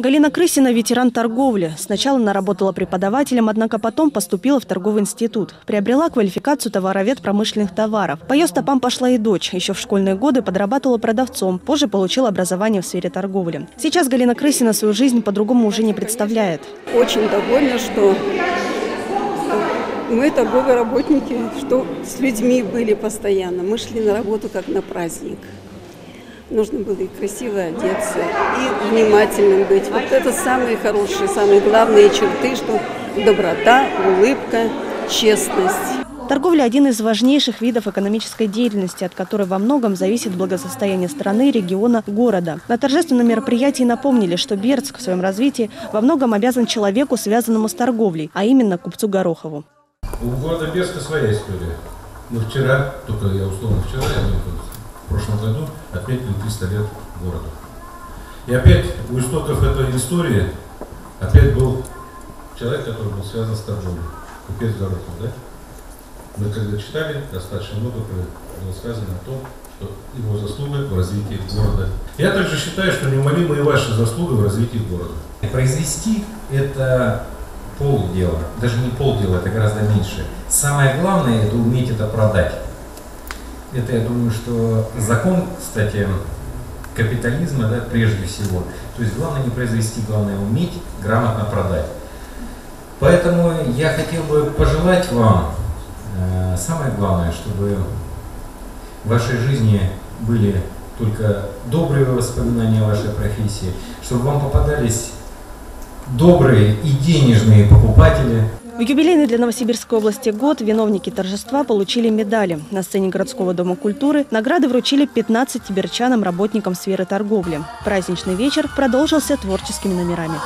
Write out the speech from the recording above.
Галина Крысина – ветеран торговли. Сначала она работала преподавателем, однако потом поступила в торговый институт. Приобрела квалификацию товаровед промышленных товаров. По ее стопам пошла и дочь. Еще в школьные годы подрабатывала продавцом. Позже получила образование в сфере торговли. Сейчас Галина Крысина свою жизнь по-другому уже не представляет. Очень довольна, что мы торговые работники, что с людьми были постоянно. Мы шли на работу как на праздник нужно было и красиво одеться, и внимательным быть. Вот это самые хорошие, самые главные черты, что доброта, улыбка, честность. Торговля – один из важнейших видов экономической деятельности, от которой во многом зависит благосостояние страны, региона, города. На торжественном мероприятии напомнили, что Бердск в своем развитии во многом обязан человеку, связанному с торговлей, а именно купцу Горохову. У города Бердска своя история. Мы вчера, только я условно вчера, я не думаю, 1998 году отметили 300 лет городу. И опять у истоков этой истории опять был человек, который был связан с торговлей, купец Горохов, да? Мы когда читали, достаточно много было сказано о том, что его заслуга в развитии города. Я также считаю, что неумолима и ваша заслуга в развитии города. Произвести это полдела, даже не полдела, это гораздо меньше. Самое главное это уметь это продать. Это, я думаю, что закон, кстати, капитализма, да, прежде всего. То есть главное не произвести, главное уметь грамотно продать. Поэтому я хотел бы пожелать вам, э, самое главное, чтобы в вашей жизни были только добрые воспоминания о вашей профессии, чтобы вам попадались добрые и денежные покупатели, в юбилейный для Новосибирской области год виновники торжества получили медали. На сцене городского дома культуры награды вручили 15 тиберчанам, работникам сферы торговли. Праздничный вечер продолжился творческими номерами.